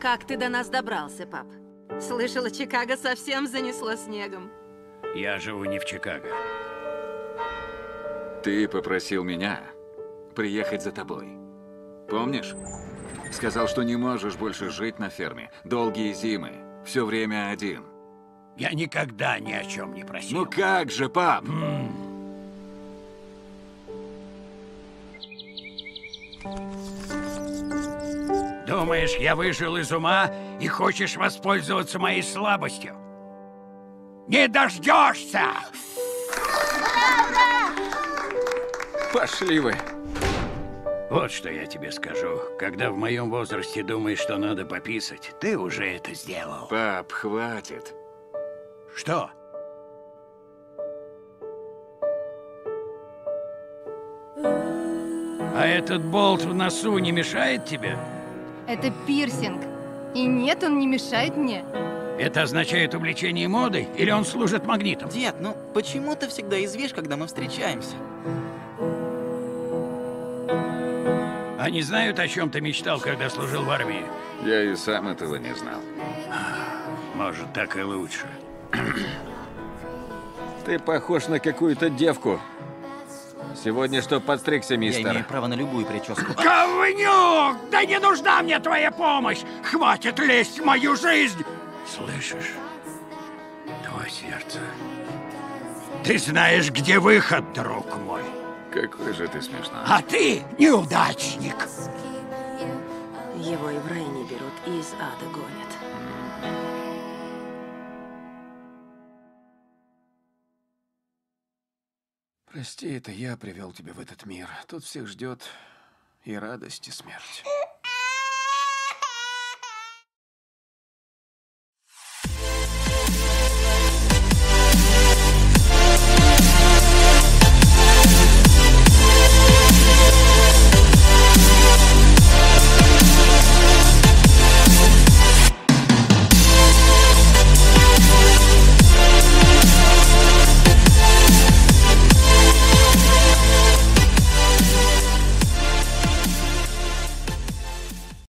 Как ты до нас добрался, пап? Слышала, Чикаго совсем занесло снегом. Я живу не в Чикаго. Ты попросил меня приехать за тобой. Помнишь? Сказал, что не можешь больше жить на ферме. Долгие зимы. Все время один. Я никогда ни о чем не просил. Ну как же, пап? Думаешь, я выжил из ума и хочешь воспользоваться моей слабостью? Не дождешься! Пошли вы. Вот что я тебе скажу. Когда в моем возрасте думаешь, что надо пописать, ты уже это сделал. Пап, хватит. Что? А этот болт в носу не мешает тебе? Это пирсинг. И нет, он не мешает мне. Это означает увлечение модой или он служит магнитом? Дед, ну почему ты всегда извишь, когда мы встречаемся? Они знают, о чем ты мечтал, когда служил в армии? Я и сам этого не знал. Может, так и лучше. Ты похож на какую-то девку. Сегодня что подстригся, Я мистер? имею право на любую прическу. Говнюк! Да не нужна мне твоя помощь! Хватит лезть в мою жизнь! Слышишь? Твое сердце. Ты знаешь, где выход, друг мой. Какой же ты смешной. А ты неудачник. Его и в рай не берут, и из ада гонят. Прости, это я привел тебя в этот мир. Тут всех ждет и радость, и смерть.